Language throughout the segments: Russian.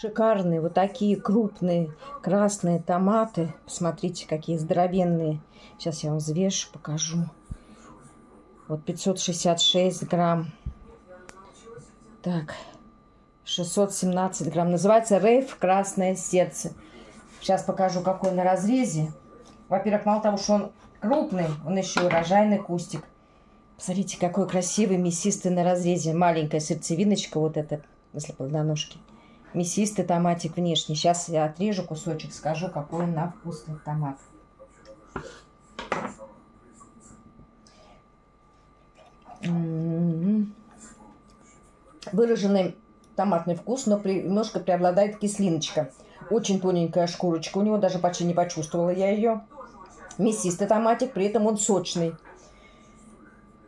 Шикарные вот такие крупные красные томаты. Посмотрите, какие здоровенные. Сейчас я вам взвешу, покажу. Вот 566 грамм. Так, 617 грамм. Называется рейф «Красное сердце». Сейчас покажу, какой на разрезе. Во-первых, мало того, что он крупный, он еще урожайный кустик. Посмотрите, какой красивый, мясистый на разрезе. Маленькая сердцевиночка вот эта, если плодоножки. Мясистый томатик внешний. Сейчас я отрежу кусочек, скажу, какой он на вкусный томат. М-м-м. Выраженный томатный вкус, но при, немножко преобладает кислиночка. Очень тоненькая шкурочка. У него даже почти не почувствовала я ее. Мясистый томатик, при этом он сочный.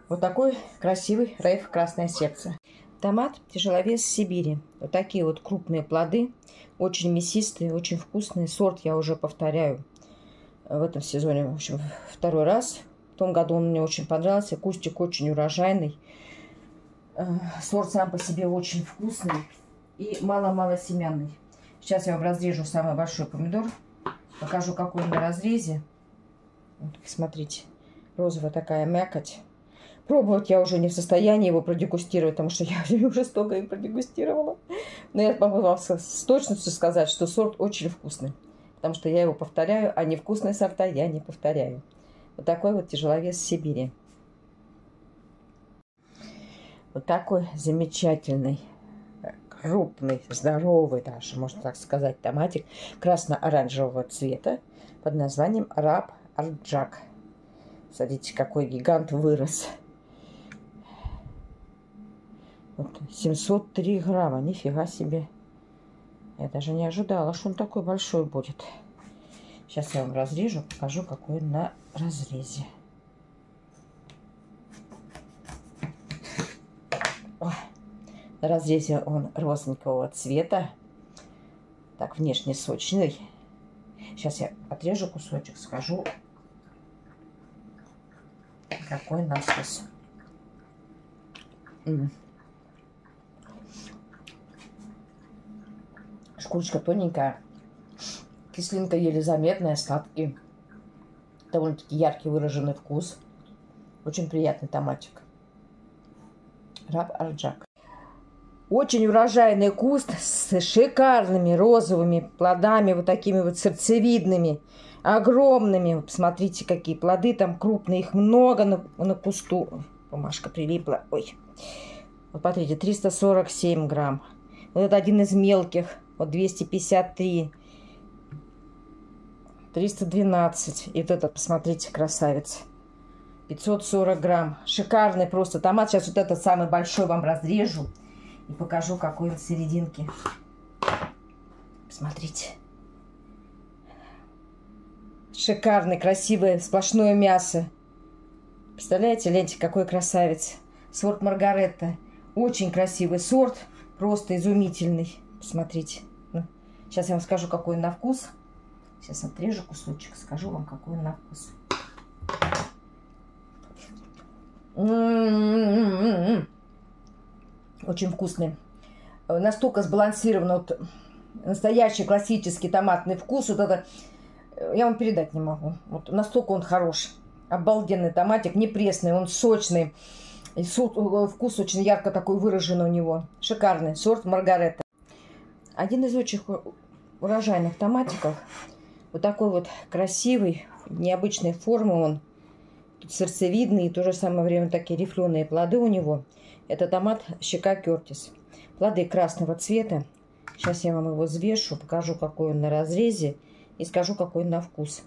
Вот такой красивый рейф «Красное сердце». Томат тяжеловес Сибири. Вот такие вот крупные плоды. Очень мясистые, очень вкусные. Сорт я уже повторяю в этом сезоне, в общем, второй раз. В том году он мне очень понравился. Кустик очень урожайный. Э, сорт сам по себе очень вкусный и мало-мало семянный. Сейчас я вам разрежу самый большой помидор. Покажу, какой он на разрезе. Вот, смотрите, розовая такая мякоть. Пробовать я уже не в состоянии его продегустировать, потому что я уже столько и продегустировала. Но я могу вам с точностью сказать, что сорт очень вкусный. Потому что я его повторяю, а невкусные сорта я не повторяю. Вот такой вот тяжеловес Сибири. Вот такой замечательный, крупный, здоровый даже, можно так сказать, томатик красно-оранжевого цвета под названием Раб Арджак. Смотрите, какой гигант вырос. Вот 703 грамма, нифига себе. Я даже не ожидала, что он такой большой будет. Сейчас я вам разрежу, покажу, какой он на разрезе. На разрезе он розовенького цвета. Так, внешне сочный. Сейчас я отрежу кусочек, скажу, какой на вкус. М -м. Шкурочка тоненькая. Кислинка еле заметная, сладкий. Довольно-таки яркий выраженный вкус. Очень приятный томатик. Раб Арджак. Очень урожайный куст с шикарными розовыми плодами, вот такими вот сердцевидными, огромными. Посмотрите, какие плоды там крупные, их много на, на кусту. Бумажка прилипла. Ой. Вот смотрите, 347 грамм. Вот это один из мелких. Вот 253. 312. И вот этот, посмотрите, красавец. 540 грамм. Шикарный просто томат. Сейчас вот этот самый большой вам разрежу. И покажу, какой он серединке. Посмотрите. Шикарный, красивое, сплошное мясо. Представляете, ленте, какой красавец. Сорт Маргаретта. Очень красивый сорт. Просто изумительный. Посмотрите. Сейчас я вам скажу, какой он на вкус. Сейчас отрежу кусочек, скажу вам, какой он на вкус. Очень вкусный. Настолько сбалансирован вот настоящий классический томатный вкус. Вот это э, я вам передать не могу. Вот настолько он хорош. Обалденный томатик, не пресный, он сочный. И э, вкус очень ярко такой выраженный у него. Шикарный. Сорт Маргаретта. Один из очень урожайных томатиков. Вот такой вот красивый, необычной формы он. Тут сердцевидный и в то же самое время такие рифленые плоды у него. Это томат щека Кертис. Плоды красного цвета. Сейчас я вам его взвешу, покажу, какой он на разрезе и скажу, какой он на вкус.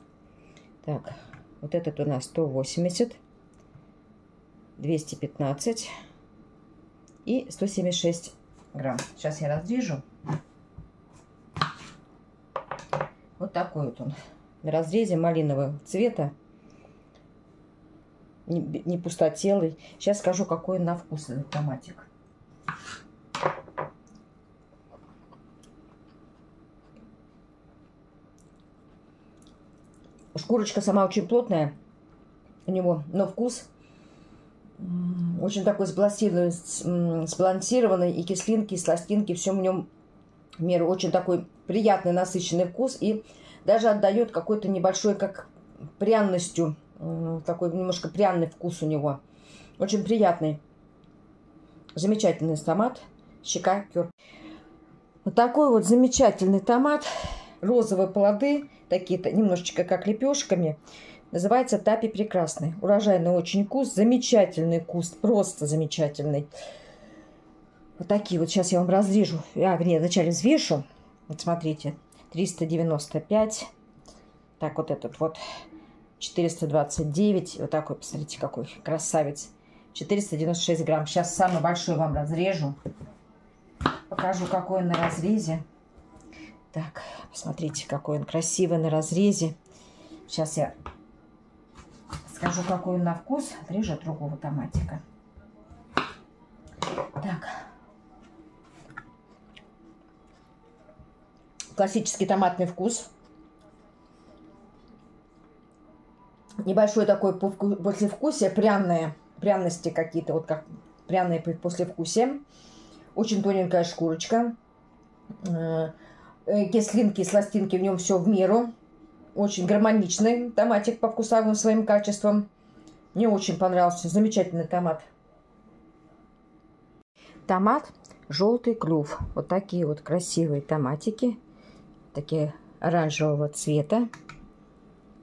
Так, вот этот у нас 180, 215 и 176 грамм. Сейчас я разрежу. Вот такой вот он. На разрезе малинового цвета. Не, не пустотелый. Сейчас скажу, какой на вкус этот томатик. Шкурочка сама очень плотная у него, но вкус очень такой сбалансированный и кислинки, и сластинки, все в нем В меру очень такой приятный, насыщенный вкус. И даже отдает какой-то небольшой, как пряностью. Такой немножко пряный вкус у него. Очень приятный. Замечательный томат. Щека кюр. Вот такой вот замечательный томат. Розовые плоды. Такие-то немножечко как лепешками. Называется Тапи Прекрасный. Урожайный очень вкус. Замечательный куст. Просто замечательный. Вот такие вот. Сейчас я вам разрежу. А, вернее, вначале взвешу. Вот смотрите. 395. Так, вот этот вот 429. Вот такой, посмотрите, какой красавец. 496 грамм. Сейчас самый большой вам разрежу. Покажу, какой он на разрезе. Так, посмотрите, какой он красивый на разрезе. Сейчас я скажу, какой он на вкус. Отрежу от другого томатика. Так. Классический томатный вкус. Небольшой такой послевкусие, пряные, пряности какие-то, вот как пряные послевкусие. Очень тоненькая шкурочка. Э, э, кислинки сластинки в нем все в меру. Очень гармоничный томатик по вкусовым своим качествам. Мне очень понравился. Замечательный томат. Томат желтый клюв. Вот такие вот красивые томатики. Такие оранжевого цвета.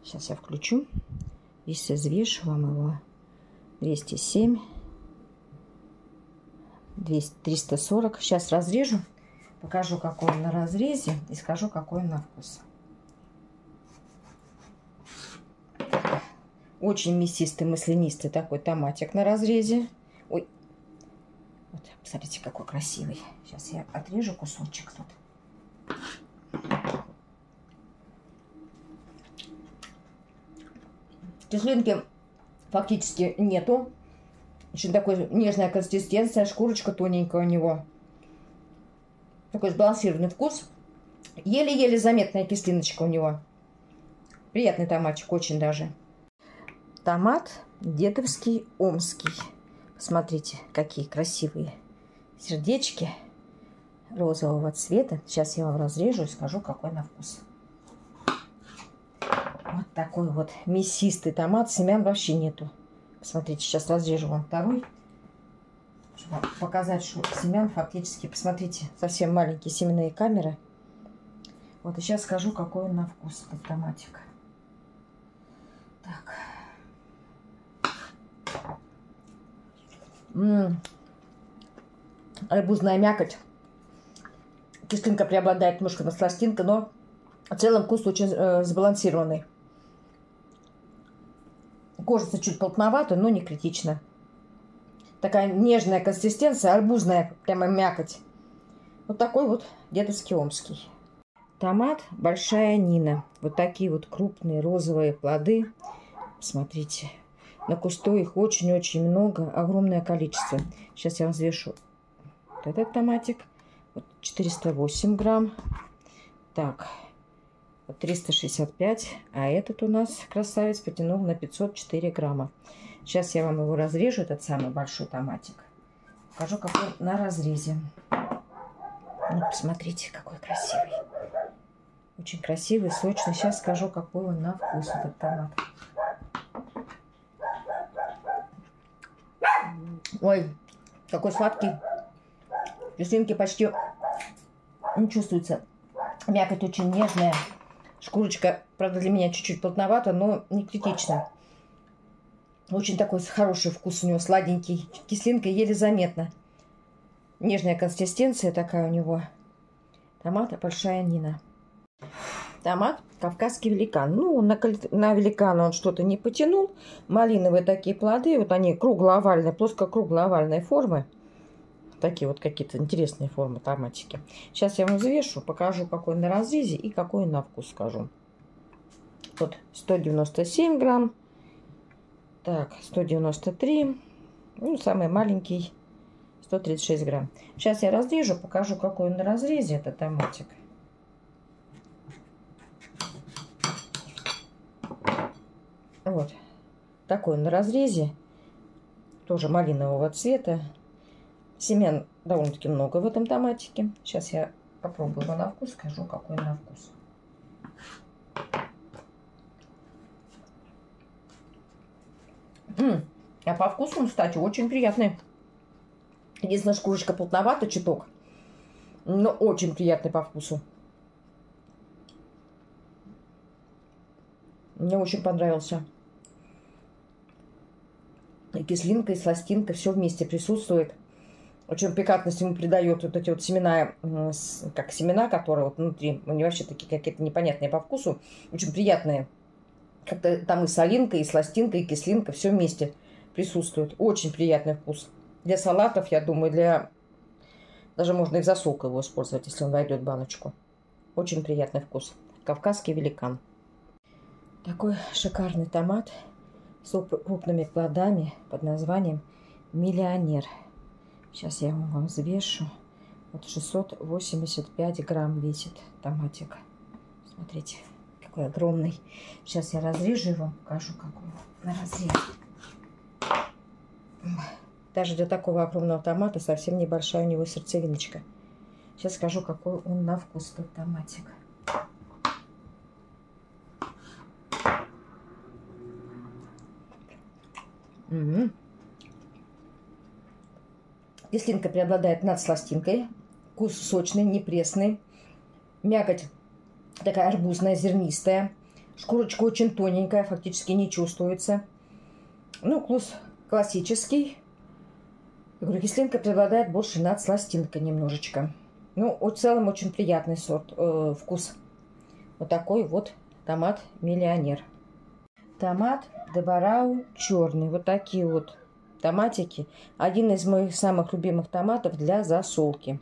Сейчас я включу. Если взвешу вам его. 207. 200, 340. Сейчас разрежу. Покажу, какой он на разрезе. И скажу, какой он на вкус. Очень мясистый, маслянистый такой томатик на разрезе. Ой. Вот, посмотрите, какой красивый. Сейчас я отрежу кусочек тут. Кислинки фактически нету. Очень такой нежная консистенция, шкурочка тоненькая у него. Такой сбалансированный вкус. Еле-еле заметная кислиночка у него. Приятный томатчик, очень даже. Томат дедовский, омский. Посмотрите, какие красивые сердечки розового цвета. Сейчас я вам разрежу и скажу, какой на вкус. Вот такой вот мясистый томат. Семян вообще нету. Посмотрите, сейчас разрежу вам второй. Чтобы показать, что семян фактически, посмотрите, совсем маленькие семенные камеры. Вот, и сейчас скажу, какой он на вкус, этот томатик. Так. М -м. Арбузная мякоть. Кислинка преобладает немножко на сластинка, но в целом вкус очень э, сбалансированный. Кожица чуть плотновата, но не критично. Такая нежная консистенция, арбузная, прямо мякоть. Вот такой вот дедовский омский. Томат Большая Нина. Вот такие вот крупные розовые плоды. Смотрите, на кусту их очень-очень много, огромное количество. Сейчас я взвешу вот этот томатик. Вот 408 грамм. Так, 365, а этот у нас красавец потянул на 504 грамма. Сейчас я вам его разрежу, этот самый большой томатик. Покажу, какой на разрезе. Ну, посмотрите, какой красивый. Очень красивый, сочный. Сейчас скажу, какой он на вкус, этот томат. Ой, какой сладкий. Кислинки почти не чувствуется. Мякоть очень нежная. Шкурочка, правда, для меня чуть-чуть плотновата, но не критично. Очень такой хороший вкус у него, сладенький. Кислинка еле заметна. Нежная консистенция такая у него. Томат большая Нина. Томат кавказский великан. Ну, на, на великана он что-то не потянул. Малиновые такие плоды. Вот они круглоовальные, плоско-круглоовальной формы. Такие вот какие-то интересные формы томатики. Сейчас я вам взвешу, покажу, какой на разрезе и какой на вкус скажу. Вот 197 грамм. Так, 193. Ну, самый маленький 136 грамм. Сейчас я разрежу, покажу, какой на разрезе этот томатик. Вот. Такой на разрезе. Тоже малинового цвета. Семян довольно-таки много в этом томатике. Сейчас я попробую его на вкус, скажу, какой на вкус. М -м, а по вкусу кстати, очень приятный. Единственное, шкурочка плотновата чуток, но очень приятный по вкусу. Мне очень понравился. И кислинка, и сластинка, все вместе присутствует. Очень пикантность ему придает вот эти вот семена, как семена, которые вот внутри, они вообще такие какие-то непонятные по вкусу, очень приятные. Как-то там и солинка, и сластинка, и кислинка, все вместе присутствует. Очень приятный вкус. Для салатов, я думаю, для... Даже можно и в засолку его использовать, если он войдет в баночку. Очень приятный вкус. Кавказский великан. Такой шикарный томат с крупными плодами под названием «Миллионер». Сейчас я его вам взвешу. Вот 685 грамм весит томатик. Смотрите, какой огромный. Сейчас я разрежу его, покажу, какой на разрез. Даже для такого огромного томата совсем небольшая у него сердцевиночка. Сейчас скажу, какой он на вкус, тот томатик. Угу. Кислинка преобладает над сластинкой. Вкус сочный, не пресный. Мякоть такая арбузная, зернистая. Шкурочка очень тоненькая, фактически не чувствуется. Ну, вкус классический. Я говорю, кислинка преобладает больше над сластинкой немножечко. Ну, в целом очень приятный сорт, э, вкус. Вот такой вот томат миллионер. Томат Дебарау черный. Вот такие вот томатики. Один из моих самых любимых томатов для засолки.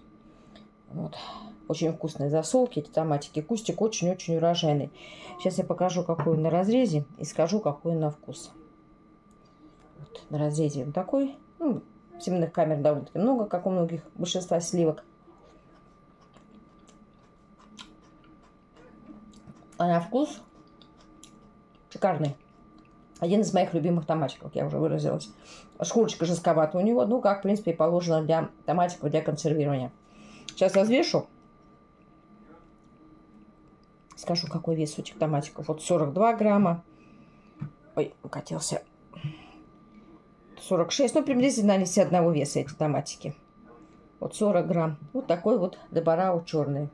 Вот. Очень вкусные засолки, эти томатики. Кустик очень-очень урожайный. Сейчас я покажу, какой он на разрезе, и скажу, какой он на вкус. Вот, на разрезе он такой. Ну, семенных камер довольно-таки много, как у многих, большинства сливок. А на вкус шикарный. Один из моих любимых томатиков, я уже выразилась. Шкурочка жестковата у него, ну, как, в принципе, и положено для томатиков для консервирования. Сейчас развешу. Скажу, какой вес у этих томатиков. Вот 42 грамма. Ой, укатился. 46. Ну, приблизительно они все одного веса, эти томатики. Вот 40 грамм. Вот такой вот Дебарау черный.